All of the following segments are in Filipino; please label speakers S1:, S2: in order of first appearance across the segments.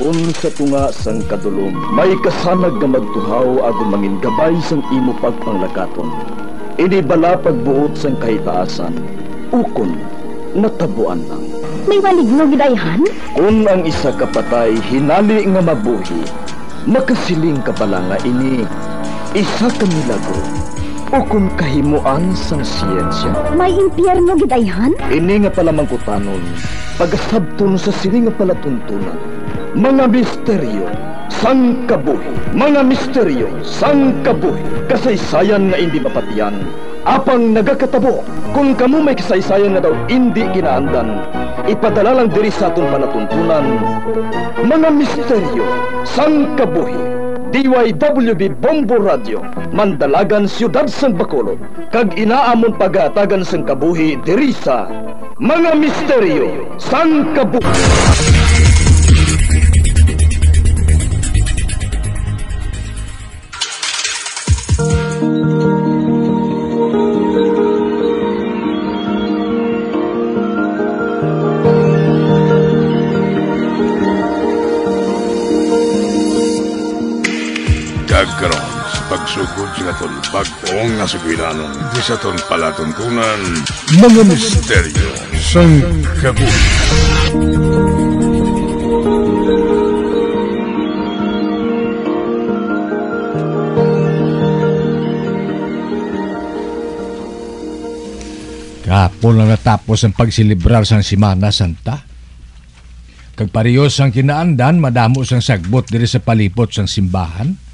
S1: Kung sa tunga sang kadulom, may kasanag nga magtuhaw agon mangin gabay sang imo pagpanglakaton. Ini bala pagbuot sang kahitaasan, ukon natabuan lang.
S2: May maligno gidayhan?
S1: Kung ang isa ka patay hinali nga mabuhi, makasiling ka pala nga ini isa ka milagro o kung kahimuan sang siyensya.
S2: May impyerno gidayhan?
S1: Ini nga pala mangkutanon, pagasabton sa sini nga palatuntunan. Mga misteryo, sang kabuhi. Mga misteryo, sang kabuhi. Kasaysayan nga hindi mapatiyan. Apang nagakatabo, kung kamo may kasaysayan nga daw hindi ginaandan, ipadala lang diri sa atong palatuntunan. Mga misteryo, sang kabuhi. DYWB Bombo Radio, Mandalagan Siyudad San Bacolod, kag inaamon pagatagan sang kabuhi diri Mga Misteryo sang Kabuhi.
S3: Sa pagsugod sa katon bagong nga sugilanon di sa ton palatuntunan mga misteryo sang kabuhi.
S4: Kahapon lang natapos ang pagsilibrar sang Simana Santa. Kag parehos ang kinaandan, madamo sang sagbot diri sa palipot sang simbahan.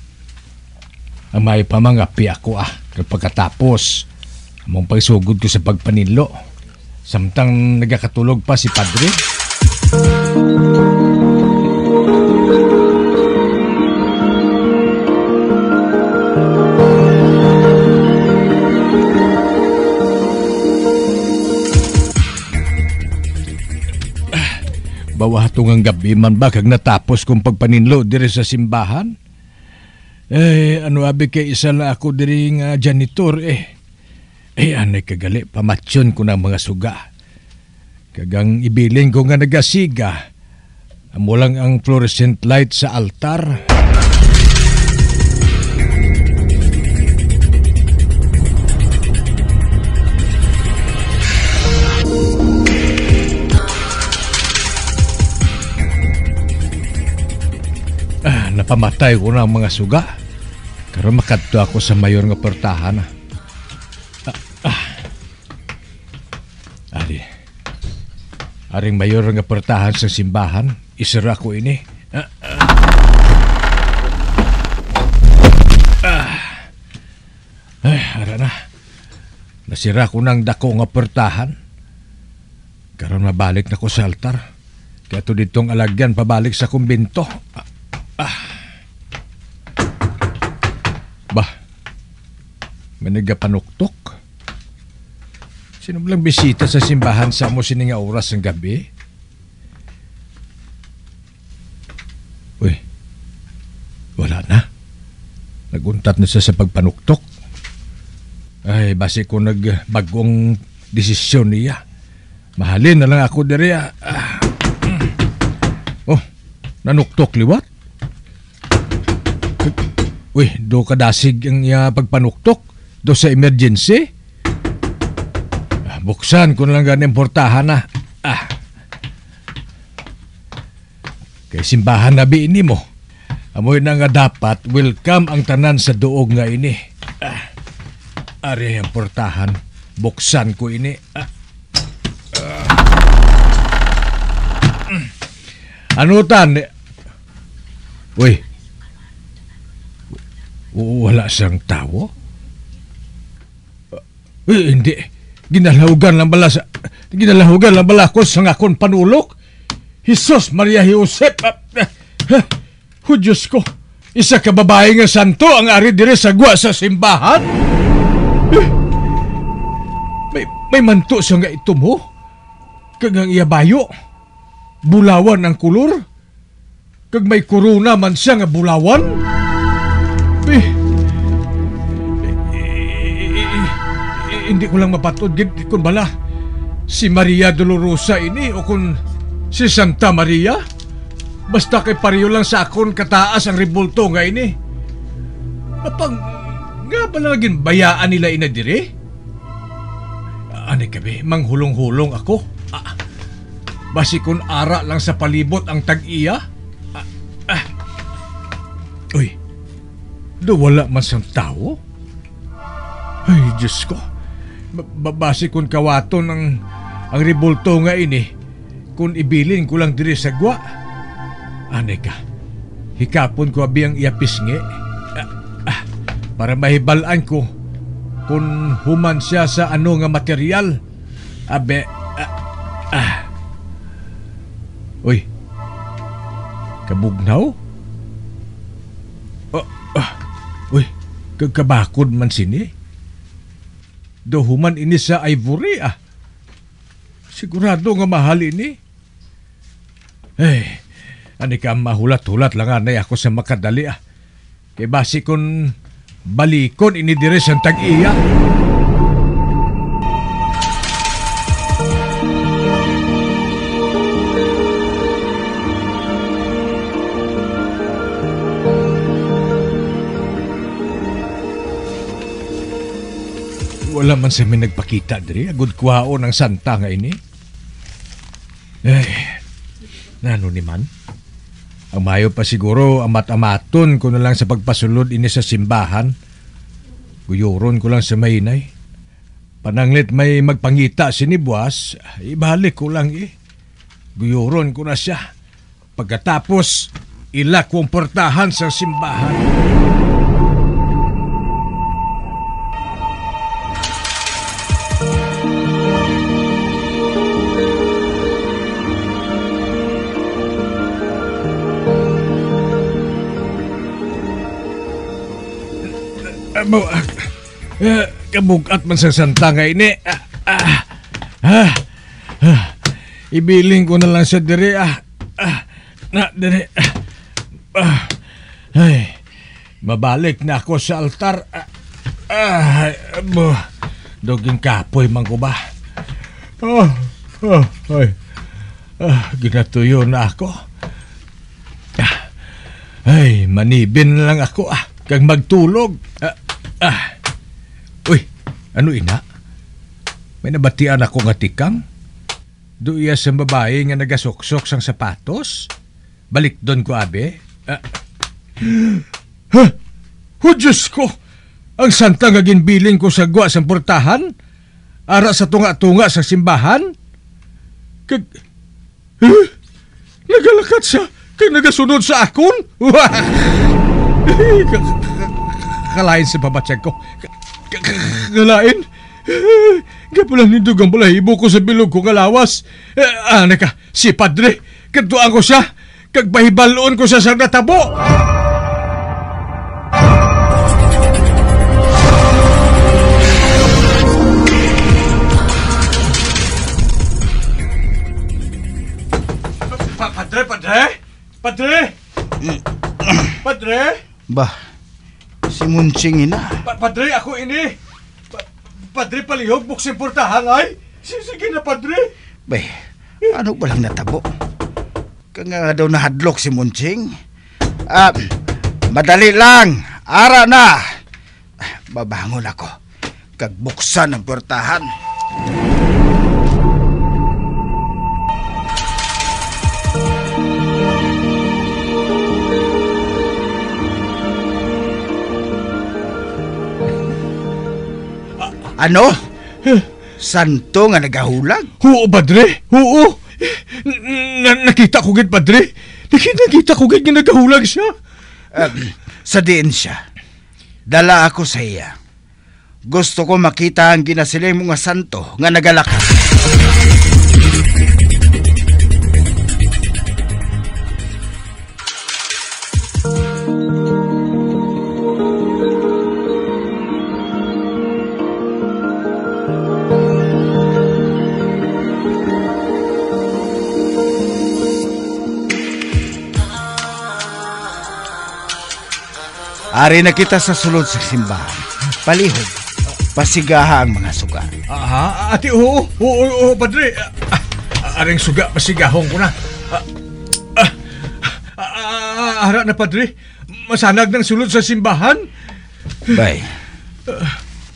S4: Ang may pamangapi ako ah, pagkatapos, among pagsugod ko sa pagpanilo. Samtang nagakatulog pa si Padre. Bawahatong ang gabi man ba kag natapos kong pagpaninlo diri sa simbahan? Eh, ano abi kay isa na ako diri nga janitor eh. Eh, anay kagali, pamatsyon ko ng mga suga. Kagang ibilin ko nga nagasiga. Amo lang ang fluorescent light sa altar. Napamatay ko na ang mga suga. Karon makadto ako sa mayor nga portahan. Ah, ah. Ari. Aring mayor nga portahan sa simbahan. Isara ko ini. Ah, ah. Ah. Ay, ara na. Nasira ko ng dako nga portahan. Karon mabalik na ko sa altar. Kaya to ditong alagyan pabalik sa kumbinto. Ah, Bah, may nagapanuktok. Sino lang bisita sa simbahan sa mo sining nga oras ng gabi? Uy, wala na. Naguntat na siya sa pagpanuktok. Ay, basi ko nagbagong desisyon niya. Mahalin na lang ako diri. ah. Ah. Oh, nanuktok liwat? Uy, do kadasig ang iya pagpanuktok? Do sa emergency? Ah, buksan ko lang ganing portahan na. Ah. Kay simbahan na ini mo. Amoy na nga dapat welcome ang tanan sa duog nga ini. Ah. Ari ang portahan. Buksan ko ini. Ah. Ah. Ano tan? Uy, wala siyang tawo? Eh, hindi. Ginalahugan lang bala sa... Ginalahugan lang bala ko sa akong panulok. Jesus Maria Josep. Ah, ah, oh, Diyos ko. Isa ka babae nga santo ang ari dire sa gwa sa simbahan. Eh, may, may manto siya nga ito mo. Kagang iyabayo. Bulawan ang kulor. Kag may korona man siya nga bulawan. Eh, hindi ko lang mapatod gid kung bala si Maria Dolorosa ini o kung si Santa Maria Basta kay pariyo lang sa akon kataas ang ribulto nga ini. Apang nga ba naging bayaan nila ina dire? Ani kabe, manghulong-hulong ako. Ah, basi kun ara lang sa palibot ang tag-iya. Ah, ah. Uy, do wala man tao? Ay, Diyos ko. Ba- Basi kun kawaton ang, ang ribulto nga ini, kung ibilin ko lang diri sa gwa. Ane ka, hikapon ko abi ang iyapisngi. Ah, ah, para mahibalaan ko kung human siya sa ano nga material. Abe, ah, ah. Uy, kabugnaw? Oh, kagkabakod man sini. Do human ini sa ivory ah. Sigurado nga mahal ini. Eh, ani ka mahulat-hulat lang anay ako sa makadali ah. Kay basi kon balikon ini dire sa tag-iya. Wala man sa may nagpakita diri. Agud kuhao ng santa nga ini. Eh, nano ni man? Ang mayo pa siguro amat-amaton ko na lang sa pagpasulod ini sa simbahan. Guyuron ko lang sa mainay. Pananglit may magpangita sinibuas, ibalik ko lang eh. Guyuron ko na siya. Pagkatapos, ila kong portahan sa simbahan. Amo, uh, kabugat man sa santa nga ini. Ah, ah, ah, ah. Ibiling ko na lang sa dire. Ah, ah, na dire. Ah, ah. ay, mabalik na ako sa altar. Ah, ah, amo, doging kapoy man ko ba? Ah, ah, ay, ah, ginatuyo na ako. Ah, ay, manibin lang ako ah. Kag magtulog. Ah, ah. Uy, ano ina? May nabatian ako nga tikang? Duya sa babae nga nagasuksok sang sapatos? Balik doon ko, abe? Ah. Ha? Oh, Diyos ko! Ang santa nga ginbiling ko sa gwa sa portahan? Ara sa tunga-tunga sa simbahan? Kag... Huh? Nagalakat siya kag nagasunod sa akon? Wah! K- k- Kalain sa pabatsyag ko. K- k- Kalain? Gapulan ni Dugang balahibo ko sa bilog ko kalawas. Eh, ano ka, si Padre, kantuan ko siya. Kag bahibaloon ko siya sa natabo. Pa- Padre, Padre? Padre? Padre?
S5: Bah, si Munching ina.
S4: Pa- padre, ako ini. Pa- padre, palihog, buksin portahan ay. Sige na, Padre.
S5: Be, ano ba lang natabo? Kanga daw nahadlok si Munching. Ah, madali lang. Ara na. Babangon ako. Kagbuksan ang portahan. Ano? Santo nga nagahulag?
S4: Oo, Padre. Oo. Na- nakita ko gid, Padre. Nakita, nakita ko gid nga nagahulag siya.
S5: Um, sa diin siya. Dala ako sa iya. Gusto ko makita ang ginasiling mga santo nga nagalakas. Ari na kita sa sulod sa simbahan. Palihog. Pasigaha ang mga suga.
S4: Aha, ate, oo. Oo, oo, Padre. Ah, ah, aring suga, pasigahong ko na. Ah, ah, Ah, ara na, Padre. Masanag ng sulod sa simbahan.
S5: Bay,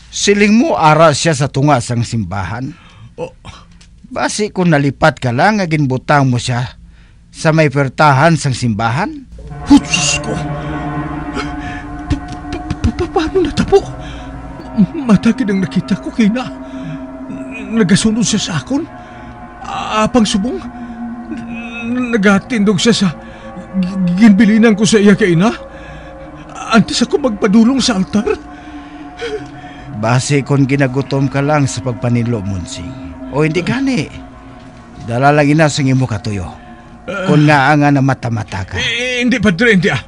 S5: siling mo ara siya sa tunga sang simbahan.
S4: Oh,
S5: Basi kung nalipat ka lang, agin butang mo siya sa may pertahan sang simbahan.
S4: Diyos ko! Natabo? Matagid ang nakita ko kay na. Nagasunod siya sa akon. Apang subong. Nagatindog siya sa gi- ginbilinan ko sa iya kay na. Antes ako magpadulong sa altar.
S5: Basi kung ginagutom ka lang sa pagpanilo, Munsing. O hindi gani. Dala lang ina sang imo katuyo. Kung nga nga na mata-mata ka.
S4: Eh, hindi, Padre, hindi ah.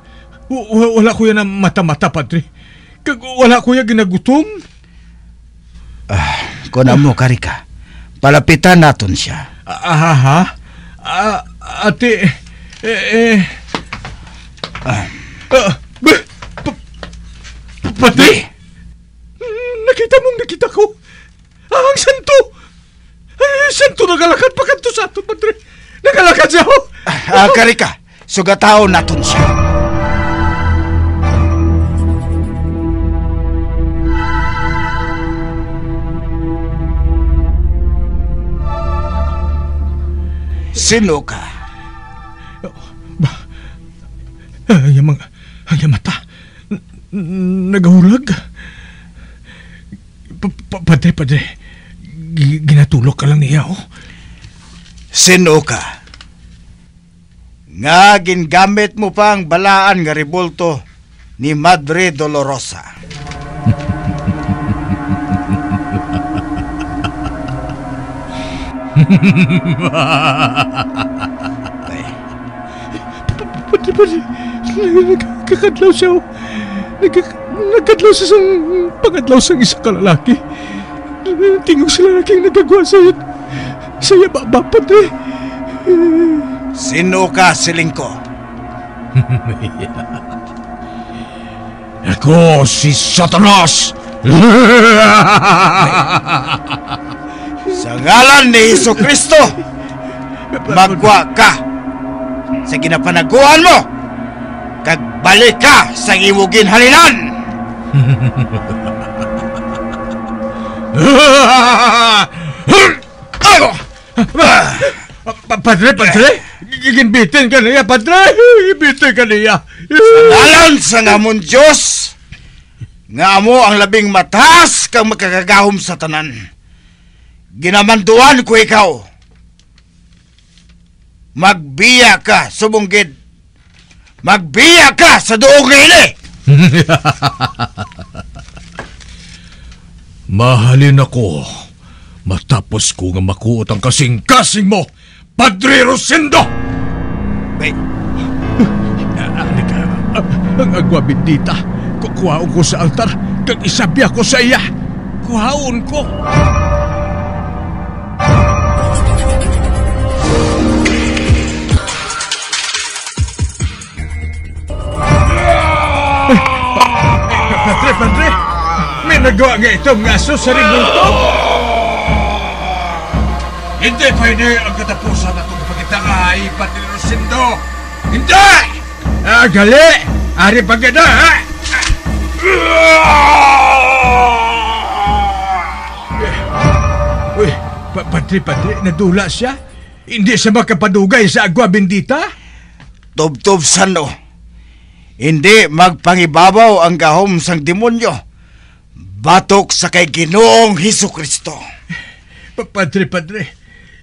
S4: Wala ko yan na mata-mata, Padre. Kag wala ko yan ginagutom.
S5: Kung amo kari ka, palapitan naton siya.
S4: Ah, ha? Ah, ate, eh, eh, ah, ba- pa- pa- Padre, nakita mong nakita ko. Ah, ang santo. Ay, santo nagalakad pa kanto sa ato, Padre. Nagalakad siya, oh.
S5: Ah, kari ka, sugatao naton siya. Sino ka?
S4: Ay, ang mga, ang mga mata. Nagahulag. Pa- pa- Padre, Padre, gi- ginatulog ka lang niya, oh.
S5: Sino ka? Nga gingamit mo pa ang balaan nga ribulto ni Madre Dolorosa.
S4: Padre, Padre, nagkakadlaw siya, oh. Nagka- Nagkadlaw siya sa pangadlaw sa isa kalalaki. Tingog sila laking nagagawa sa'yo. Saya ba, ba, Padre?
S5: Sino ka, silingko?
S4: Ako si Satanas!
S5: Sa ngalan ni Heso Kristo, magwa ka sa ginapanaguan mo kag balik ka sa iwugin halinan.
S4: Pa- Padre, Padre! Ginbitin ka niya, Padre! Ginbitin ka niya!
S5: Ngalan sa ngamon Diyos, nga mo ang labing matas kang makakagahom sa tanan. Ginamanduan ko ikaw. Magbiya ka, sumunggid. Magbiya ka sa doong ngayon
S4: Mahalin ako matapos ko nga makuot ang kasing-kasing mo, Padre Rosendo!
S5: Wait,
S4: Ani ka, ang agwa bendita, kukuhaon ko sa altar, kag isabi ako sa iya. Kuhaon ko. Padre, Padre, may nagawa nga itong ngaso sa ribulto. Hindi pwede ang katapusan na itong pagkitaay, Padre Rosendo. Hindi! Ah, gali! Ari pagkada, ha? Uy, pa Padre, Padre, nadula siya? Hindi siya makapadugay sa agwa bendita?
S5: tubtob sano. Hindi magpangibabaw ang gahom sang demonyo. Batok sa kay Ginoong Hesus Kristo.
S4: Pa Padre, Padre,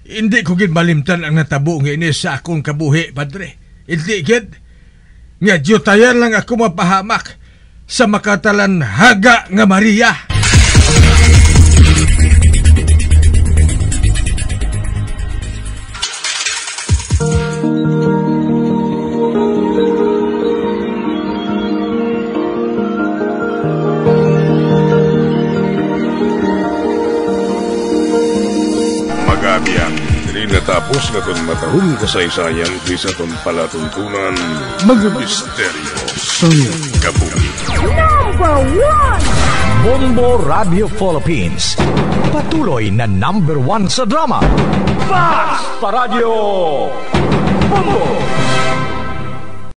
S4: hindi ko gid malimtan ang natabo nga ini sa akong kabuhi, Padre. Hindi gid. Nga jutayan lang ako mapahamak sa makatalan haga nga Maria.
S3: Magabiyan, dili natapos na ton matahong kasaysayan di sa ton palatuntunan mga misteryo sa kabuhi.
S6: Bombo Radio Philippines. Patuloy na number one sa drama. Fast Radio! Bombo!